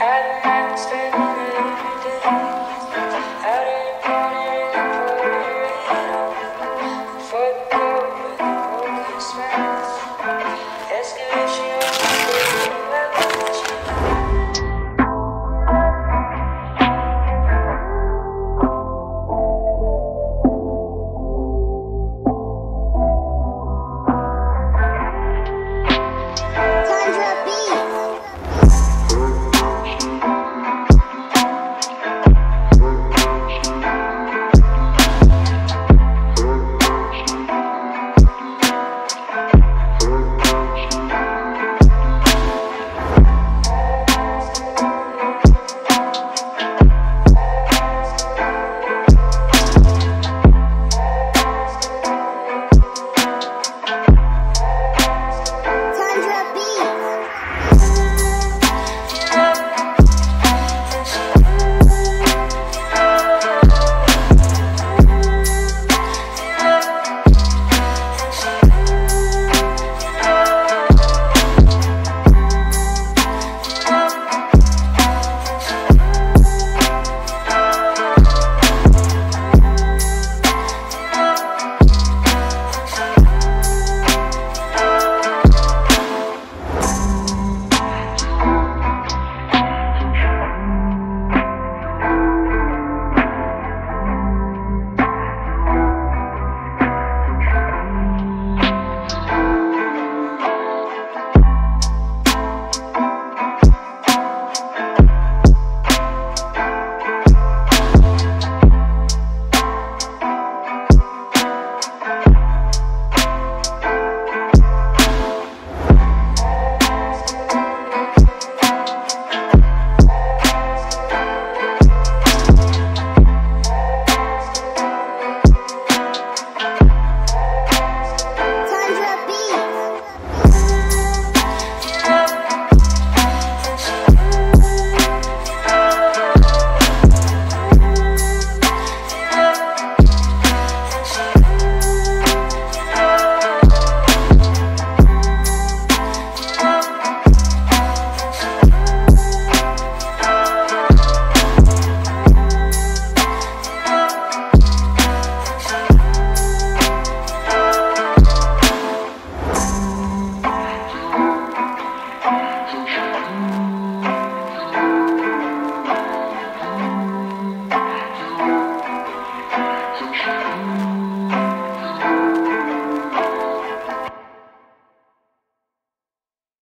and